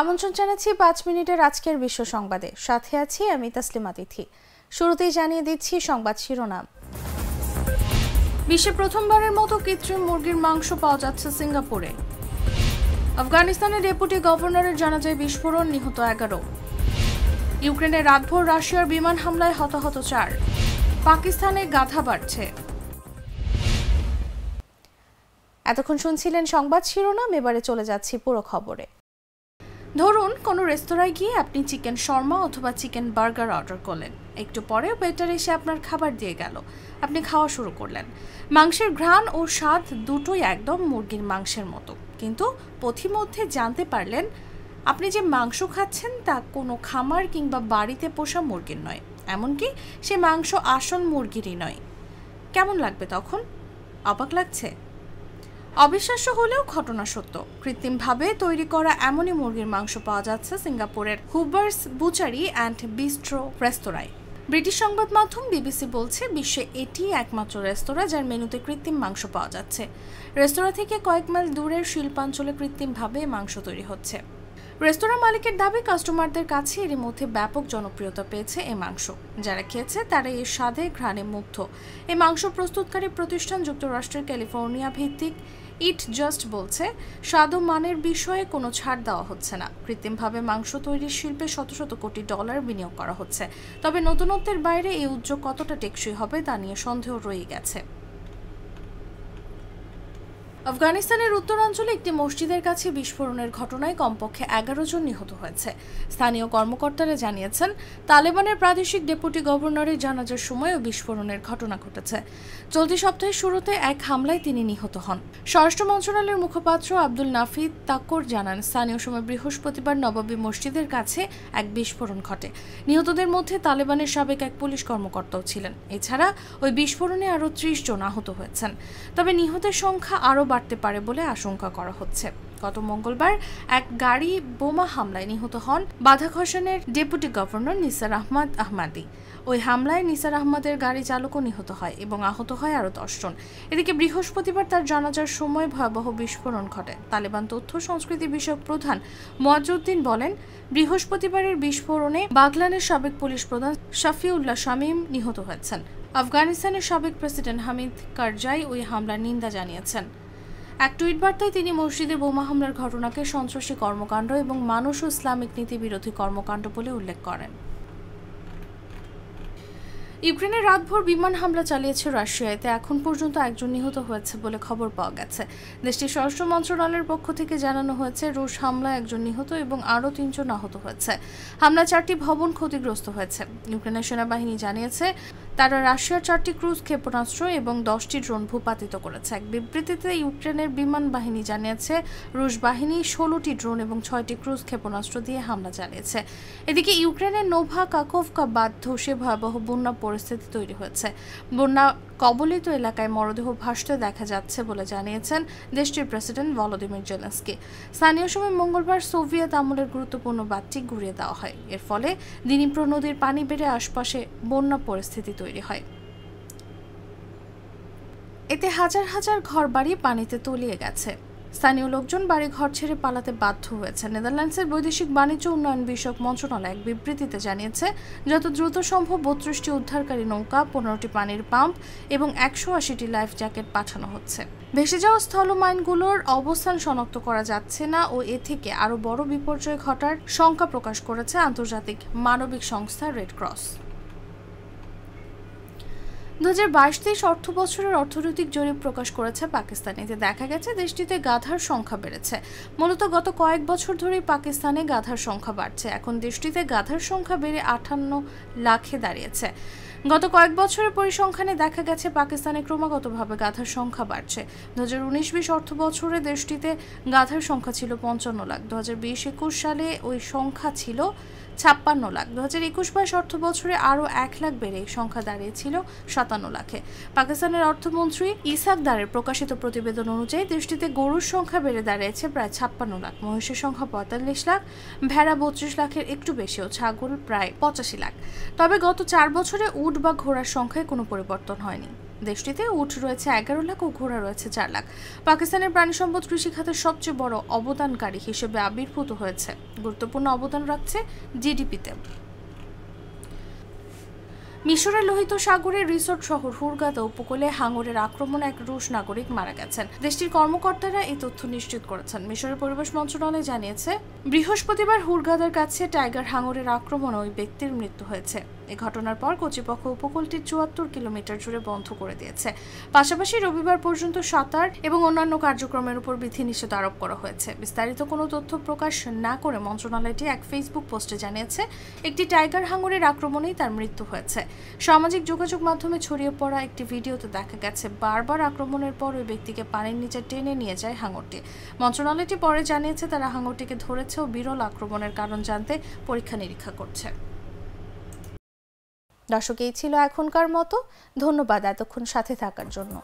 আমন্ত্রণ জানাচ্ছি পাঁচ মিনিটের আজকের বিশ্ব সংবাদে। সাথে আছি আমি তাসলিমা তিথি। শুরুতেই জানিয়ে দিচ্ছি সংবাদ শিরোনাম। বিশ্বে প্রথমবারের মতো কৃত্রিম মুরগির মাংস পাওয়া যাচ্ছে সিঙ্গাপুরে। আফগানিস্তানের ডেপুটি গভর্নরের জানাজায় বিস্ফোরণ, নিহত এগারো। ইউক্রেনে রাতভর রাশিয়ার বিমান হামলায় হতাহত চার। পাকিস্তানে গাধা বাড়ছে। এতক্ষণ শুনছিলেন সংবাদ শিরোনাম, এবারে চলে যাচ্ছি পুরো খবরে। ধরুন, কোনো রেস্তোরাঁয় গিয়ে আপনি চিকেন শর্মা অথবা চিকেন বার্গার অর্ডার করলেন। একটু পরে ওয়েটার এসে আপনার খাবার দিয়ে গেল। আপনি খাওয়া শুরু করলেন। মাংসের ঘ্রাণ ও স্বাদ দুটোই একদম মুরগির মাংসের মতো। কিন্তু পথিমধ্যে জানতে পারলেন, আপনি যে মাংস খাচ্ছেন তা কোনো খামার কিংবা বাড়িতে পোষা মুরগির নয়। এমনকি সে মাংস আসল মুরগিরই নয়। কেমন লাগবে তখন? অবাক লাগছে? অবিশ্বাস্য হলেও ঘটনা সত্য। কৃত্রিমভাবে তৈরি করা এমনই মুরগির মাংস পাওয়া যাচ্ছে সিঙ্গাপুরের হুবার্স বুচারি অ্যান্ড বিস্ট্রো রেস্তোরাঁয়। ব্রিটিশ সংবাদ মাধ্যম বিবিসি বলছে, বিশ্বে এটি একমাত্র রেস্তোরাঁ যার মেনুতে কৃত্রিম মাংস পাওয়া যাচ্ছে। রেস্তোরাঁ থেকে কয়েক মাইল দূরের শিল্পাঞ্চলে কৃত্রিমভাবে মাংস তৈরি হচ্ছে। রেস্তোরাঁ মালিকের দাবি, কাস্টমারদের কাছে এর মধ্যে ব্যাপক জনপ্রিয়তা পেয়েছে এ মাংস। যারা খেয়েছে, তারা এর স্বাদে ঘ্রাণে মুগ্ধ। এ মাংস প্রস্তুতকারী প্রতিষ্ঠান যুক্তরাষ্ট্রের ক্যালিফোর্নিয়া ভিত্তিক ইট জাস্ট বলছে, স্বাদ মানের বিষয়ে কোনো ছাড় দেওয়া হচ্ছে না। কৃত্রিমভাবে মাংস তৈরির শিল্পে শত শত কোটি ডলার বিনিয়োগ করা হচ্ছে। তবে নতুনত্বের বাইরে এই উদ্যোগ কতটা টেকসই হবে তা নিয়ে সন্দেহ রয়ে গেছে। আফগানিস্তানের উত্তরাঞ্চলে একটি মসজিদের কাছে বিস্ফোরণের ঘটনায় কমপক্ষে এগারো জন নিহত হয়েছে। স্থানীয় কর্মকর্তারা জানিয়েছেন, তালেবানের প্রাদেশিক ডেপুটি গভর্নরের জানাজার সময়ও বিস্ফোরণের ঘটনা ঘটেছে। চলতি সপ্তাহের শুরুতে এক হামলায় তিনি নিহত হন। স্বরাষ্ট্র মন্ত্রণালয়ের মুখপাত্র আব্দুল নাফিদ তাক্কর জানান, স্থানীয় সময় বৃহস্পতিবার নবাবী মসজিদের কাছে এক বিস্ফোরণ ঘটে। নিহতদের মধ্যে তালেবানের সাবেক এক পুলিশ কর্মকর্তাও ছিলেন। এছাড়া ওই বিস্ফোরণে আরও ত্রিশ জন আহত হয়েছেন। তবে নিহতের সংখ্যা আরও বাড়তে পারে বলে আশঙ্কা করা হচ্ছে। গত মঙ্গলবার এক গাড়ি বোমা হামলায় নিহত হন বাধাখসনের ডেপুটি গভর্নর নিসার আহমদ আহমাদি। ওই হামলায় নিসার আহমদের গাড়ি চালকও নিহত হয় এবং আহত হয় আরও দশজন এদিকে বৃহস্পতিবার তার জানাজার সময় ভয়াবহ বিস্ফোরণ ঘটে। তালেবান তথ্য সংস্কৃতি বিষয়ক প্রধান মোয়াজুদ্দিন বলেন, বৃহস্পতিবারের বিস্ফোরণে বাগলানের সাবেক পুলিশ প্রধান শাফিউল্লাহ শামীম নিহত হয়েছেন। আফগানিস্তানের সাবেক প্রেসিডেন্ট হামিদ কারজাই ওই হামলার নিন্দা জানিয়েছেন। এক টুইট বার্তায় তিনি মসজিদে বোমা হামলার ঘটনাকে সন্ত্রাসী কর্মকাণ্ড এবং মানুষ ও ইসলামিক নীতি বিরোধী কর্মকাণ্ড বলে উল্লেখ করেন। ইউক্রেনে রাতভর বিমান হামলা চালিয়েছে রাশিয়াতে এখন পর্যন্ত একজন নিহত হয়েছে বলে খবর পাওয়া গেছে। দেশটির স্বরাষ্ট্র মন্ত্রণালয়ের পক্ষ থেকে জানানো হয়েছে, রুশ হামলায় একজন নিহত এবং আরও তিনজন আহত হয়েছে। হামলা চারটি ভবন ক্ষতিগ্রস্ত হয়েছে। ইউক্রেনের সেনাবাহিনী জানিয়েছে তারা রাশিয়ার চারটি ক্রুজ ক্ষেপণাস্ত্র এবং দশটি ড্রোন ভূপাতিত করেছে। এক বিবৃতিতে ইউক্রেনের বিমান বাহিনী জানিয়েছে, রুশ বাহিনী ষোলোটি ড্রোন এবং ছয়টি ক্রুজ ক্ষেপণাস্ত্র দিয়ে হামলা চালিয়েছে। এদিকে ইউক্রেনের নোভা কাকোভকা বাধ্য সে ভয়াবহ বন্যা পরিস্থিতি তৈরি হয়েছে। বন্যা কবলিত এলাকায় মরদেহ ভাসতে দেখা যাচ্ছে বলে জানিয়েছেন দেশটির প্রেসিডেন্ট ভলোদিমির জেলেন্সকি। স্থানীয় সময় মঙ্গলবার সোভিয়েত আমলের গুরুত্বপূর্ণ বাদটি ঘুরিয়ে দেওয়া হয়। এর ফলে দিনীপ্র নদীর পানি বেড়ে আশপাশে বন্যা পরিস্থিতি তৈরি হয়। এতে হাজার হাজার ঘরবাড়ি পানিতে তলিয়ে গেছে। স্থানীয় লোকজন বাড়ি ঘর ছেড়ে পালাতে বাধ্য হয়েছে। নেদারল্যান্ডসের বৈদেশিক বাণিজ্য উন্নয়ন বিষয়ক মন্ত্রণালয় এক বিবৃতিতে জানিয়েছে, যত দ্রুত সম্ভব বত্রিশটি উদ্ধারকারী নৌকা, পনেরোটি পানির পাম্প এবং একশো আশিটি লাইফ জ্যাকেট পাঠানো হচ্ছে। ভেসে যাওয়া স্থলমাইনগুলোর অবস্থান শনাক্ত করা যাচ্ছে না ও এ থেকে আরও বড় বিপর্যয় ঘটার শঙ্কা প্রকাশ করেছে আন্তর্জাতিক মানবিক সংস্থা রেড ক্রস। দু হাজার বাইশ তেইশ অর্থ বছরের অর্থনৈতিক জরিপ প্রকাশ করেছে পাকিস্তান। এতে দেখা গেছে, দেশটিতে গাধার সংখ্যা বেড়েছে। মূলত গত কয়েক বছর ধরেই পাকিস্তানে গাধার সংখ্যা বাড়ছে। এখন দেশটিতে গাধার সংখ্যা বেড়ে আটান্ন লাখে দাঁড়িয়েছে। গত কয়েক বছরের পরিসংখ্যানে দেখা গেছে, পাকিস্তানে ক্রমাগতভাবে গাধার সংখ্যা বাড়ছে। দু হাজার উনিশ বিশ অর্থ বছরে দেশটিতে গাধার সংখ্যা ছিল পঞ্চান্ন লাখ। দু হাজার বিশ একুশ সালে ওই সংখ্যা ছিল ছাপ্পান্ন লাখ। দু হাজার একুশ বাইশ অর্থ বছরে আরও এক লাখ বেড়ে সংখ্যা দাঁড়িয়েছিল সাতান্ন লাখে। পাকিস্তানের অর্থমন্ত্রী ইসাক দারের প্রকাশিত প্রতিবেদন অনুযায়ী দেশটিতে গরুর সংখ্যা বেড়ে দাঁড়িয়েছে প্রায় ছাপ্পান্ন লাখ। মহিষের সংখ্যা পঁয়তাল্লিশ লাখ, ভেড়া বত্রিশ লাখের একটু বেশি ও ছাগল প্রায় পঁচাশি লাখ। তবে গত চার বছরে উট বা ঘোড়ার সংখ্যায় কোনো পরিবর্তন হয়নি। দেশটিতে উঠ রয়েছে এগারো লাখ ও ঘোড়া রয়েছে চার লাখ। পাকিস্তানের প্রাণী সম্পদ কৃষি খাতের সবচেয়ে বড় অবদানকারী হিসেবে আবির্ভূত হয়েছে। গুরুত্বপূর্ণ অবদান রাখছে জিডিপিতে। মিশরের লোহিত সাগরের রিসোর্ট শহর হুরগাদা উপকূলে হাঙরের আক্রমণে এক রুশ নাগরিক মারা গেছেন। দেশটির কর্মকর্তারা এই তথ্য নিশ্চিত করেছেন। মিশরের পরিবেশ মন্ত্রণালয় জানিয়েছে, বৃহস্পতিবার হুরগাদার কাছে টাইগার হাঙরের আক্রমণে ওই ব্যক্তির মৃত্যু হয়েছে। এ ঘটনার পর কর্তৃপক্ষ উপকূলটি চুয়াত্তর কিলোমিটার জুড়ে বন্ধ করে দিয়েছে। পাশাপাশি রবিবার পর্যন্ত সাঁতার এবং অন্যান্য কার্যক্রমের উপর বিধিনিষেধ আরোপ করা হয়েছে। বিস্তারিত কোনো তথ্য প্রকাশ না করে মন্ত্রণালয়টি এক ফেসবুক পোস্টে জানিয়েছে, একটি টাইগার হাঙরের আক্রমণেই তার মৃত্যু হয়েছে। সামাজিক যোগাযোগ মাধ্যমে ছড়িয়ে পড়া একটি ভিডিওতে দেখা গেছে, বারবার আক্রমণের পর ওই ব্যক্তিকে পানির নিচে টেনে নিয়ে যায় হাঙরটি। মন্ত্রণালয়টি পরে জানিয়েছে, তারা হাঙরটিকে ধরেছে ও বিরল আক্রমণের কারণ জানতে পরীক্ষা নিরীক্ষা করছে। দর্শক, এই ছিল এখনকার মতো। ধন্যবাদ এতক্ষণ সাথে থাকার জন্য।